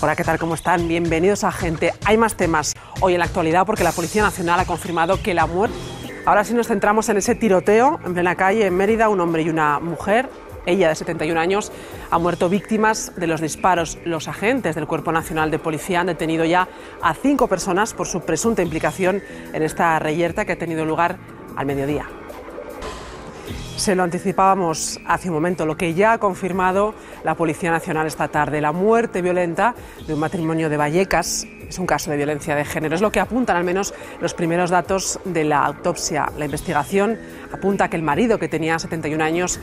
Hola, ¿qué tal? ¿Cómo están? Bienvenidos a Gente. Hay más temas hoy en la actualidad porque la Policía Nacional ha confirmado que la muerte... Ahora sí nos centramos en ese tiroteo en plena calle en Mérida, un hombre y una mujer. Ella, de 71 años, ha muerto víctimas de los disparos. Los agentes del Cuerpo Nacional de Policía han detenido ya a cinco personas por su presunta implicación en esta reyerta que ha tenido lugar al mediodía. Se lo anticipábamos hace un momento, lo que ya ha confirmado la Policía Nacional esta tarde, la muerte violenta de un matrimonio de Vallecas. Es un caso de violencia de género. Es lo que apuntan al menos los primeros datos de la autopsia. La investigación apunta que el marido, que tenía 71 años,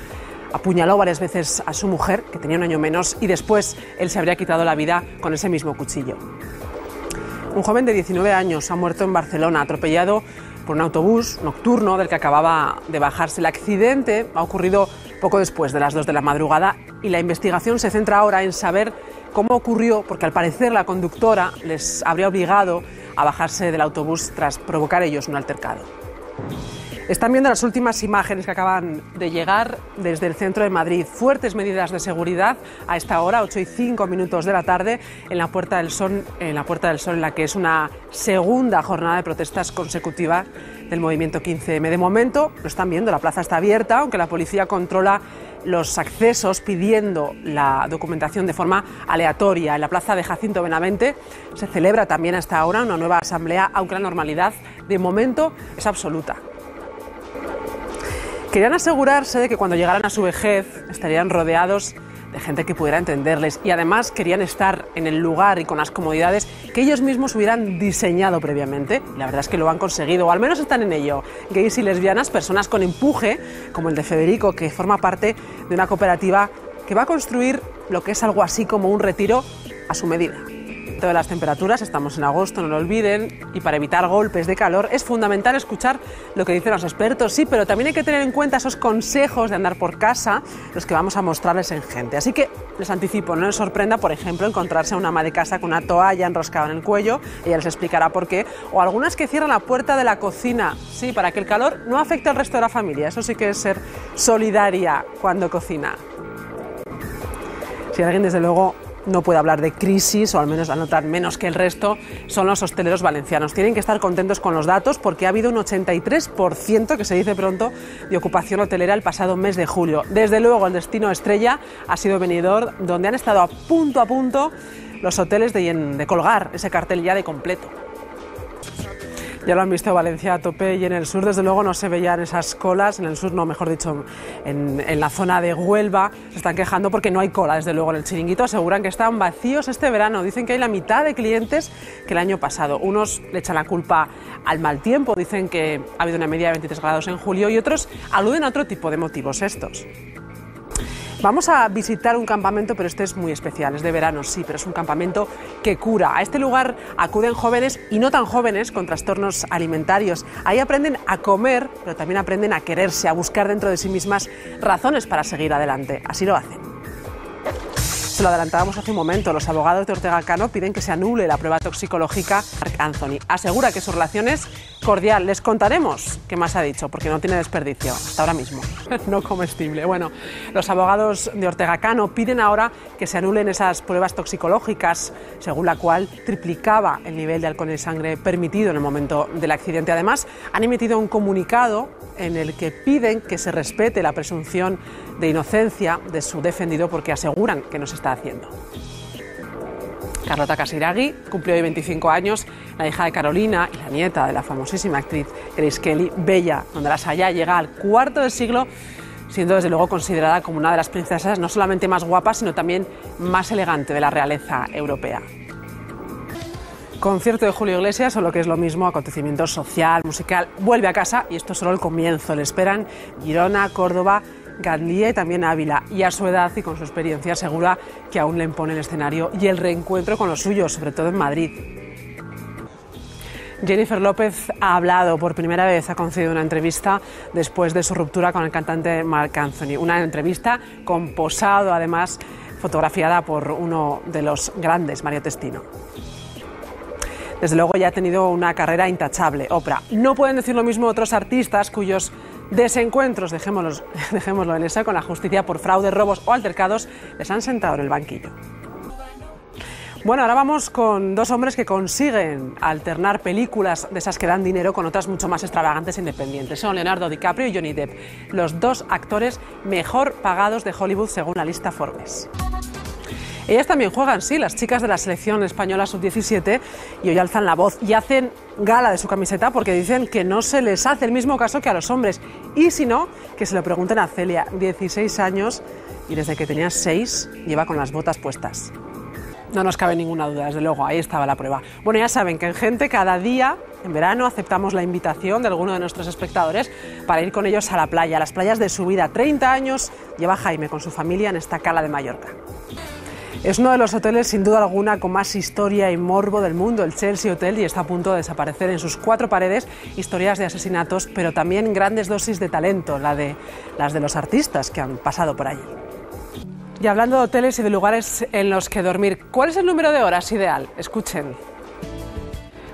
apuñaló varias veces a su mujer, que tenía un año menos, y después él se habría quitado la vida con ese mismo cuchillo. Un joven de 19 años ha muerto en Barcelona, atropellado por un autobús nocturno del que acababa de bajarse. El accidente ha ocurrido poco después de las 2 de la madrugada y la investigación se centra ahora en saber cómo ocurrió, porque al parecer la conductora les habría obligado a bajarse del autobús tras provocar ellos un altercado. Están viendo las últimas imágenes que acaban de llegar desde el centro de Madrid. Fuertes medidas de seguridad a esta hora, 8 y 5 minutos de la tarde, en la Puerta del Sol, en la Puerta del Sol, en la que es una segunda jornada de protestas consecutiva del movimiento 15M. De momento, lo están viendo, la plaza está abierta, aunque la policía controla los accesos pidiendo la documentación de forma aleatoria. En la plaza de Jacinto Benavente se celebra también hasta ahora una nueva asamblea, aunque la normalidad de momento es absoluta. Querían asegurarse de que cuando llegaran a su vejez estarían rodeados de gente que pudiera entenderles y además querían estar en el lugar y con las comodidades que ellos mismos hubieran diseñado previamente. La verdad es que lo han conseguido, o al menos están en ello. Gays y lesbianas, personas con empuje, como el de Federico, que forma parte de una cooperativa que va a construir lo que es algo así como un retiro a su medida de las temperaturas, estamos en agosto, no lo olviden, y para evitar golpes de calor es fundamental escuchar lo que dicen los expertos, sí, pero también hay que tener en cuenta esos consejos de andar por casa, los que vamos a mostrarles en gente. Así que les anticipo, no les sorprenda, por ejemplo, encontrarse a una ama de casa con una toalla enroscada en el cuello, ella les explicará por qué, o algunas que cierran la puerta de la cocina, sí, para que el calor no afecte al resto de la familia, eso sí que es ser solidaria cuando cocina. Si alguien desde luego no puede hablar de crisis, o al menos anotar menos que el resto, son los hosteleros valencianos. Tienen que estar contentos con los datos porque ha habido un 83%, que se dice pronto, de ocupación hotelera el pasado mes de julio. Desde luego, el destino estrella ha sido venidor, donde han estado a punto a punto los hoteles de colgar ese cartel ya de completo. Ya lo han visto Valencia a tope y en el sur desde luego no se veían esas colas, en el sur no, mejor dicho, en, en, la zona de Huelva se están quejando porque no hay cola desde luego en el chiringuito, aseguran que están vacíos este verano, dicen que hay la mitad de clientes que el año pasado. Unos le echan la culpa al mal tiempo, dicen que ha habido una media de 23 grados en julio y otros aluden a otro tipo de motivos estos. Vamos a visitar un campamento, pero este es muy especial, es de verano, sí, pero es un campamento que cura. A este lugar acuden jóvenes y no tan jóvenes con trastornos alimentarios. Ahí aprenden a comer, pero también aprenden a quererse, a buscar dentro de sí mismas razones para seguir adelante. Así lo hacen. Lo adelantábamos hace un momento. Los abogados de Ortega Cano piden que se anule la prueba toxicológica. Mark Anthony asegura que su relación es cordial. Les contaremos qué más ha dicho, porque no tiene desperdicio hasta ahora mismo. no comestible. Bueno, los abogados de Ortega Cano piden ahora que se anulen esas pruebas toxicológicas, según la cual triplicaba el nivel de alcohol en sangre permitido en el momento del accidente. Además, han emitido un comunicado en el que piden que se respete la presunción de inocencia de su defendido porque aseguran que no se está haciendo. Carlota Casiraghi cumplió hoy 25 años, la hija de Carolina y la nieta de la famosísima actriz Grace Kelly, Bella, donde la Saya llega al cuarto del siglo, siendo desde luego considerada como una de las princesas no solamente más guapas, sino también más elegante de la realeza europea. Concierto de Julio Iglesias, o lo que es lo mismo, acontecimiento social, musical, vuelve a casa y esto es solo el comienzo. Le esperan Girona, Córdoba, Gandía y también Ávila. Y a su edad y con su experiencia asegura que aún le impone el escenario y el reencuentro con los suyos, sobre todo en Madrid. Jennifer López ha hablado por primera vez, ha concedido una entrevista después de su ruptura con el cantante Mark Anthony. Una entrevista con posado, además, fotografiada por uno de los grandes, Mario Testino desde luego ya ha tenido una carrera intachable, Oprah. No pueden decir lo mismo otros artistas cuyos desencuentros, dejémoslo, dejémoslo en esa, con la justicia por fraude, robos o altercados, les han sentado en el banquillo. Bueno, ahora vamos con dos hombres que consiguen alternar películas de esas que dan dinero con otras mucho más extravagantes e independientes. Son Leonardo DiCaprio y Johnny Depp, los dos actores mejor pagados de Hollywood según la lista Forbes. Ellas también juegan, sí, las chicas de la selección española sub-17 y hoy alzan la voz y hacen gala de su camiseta porque dicen que no se les hace el mismo caso que a los hombres. Y si no, que se lo pregunten a Celia, 16 años y desde que tenía 6 lleva con las botas puestas. No nos cabe ninguna duda, desde luego, ahí estaba la prueba. Bueno, ya saben que en Gente cada día, en verano, aceptamos la invitación de alguno de nuestros espectadores para ir con ellos a la playa, a las playas de su vida. 30 años lleva Jaime con su familia en esta cala de Mallorca. Es uno de los hoteles, sin duda alguna, con más historia y morbo del mundo, el Chelsea Hotel, y está a punto de desaparecer en sus cuatro paredes historias de asesinatos, pero también grandes dosis de talento, la de, las de los artistas que han pasado por allí. Y hablando de hoteles y de lugares en los que dormir, ¿cuál es el número de horas ideal? Escuchen.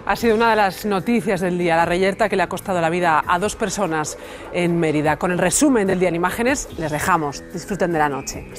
Ha sido una de las noticias del día, la reyerta que le ha costado la vida a dos personas en Mérida. Con el resumen del día en imágenes, les dejamos. Disfruten de la noche.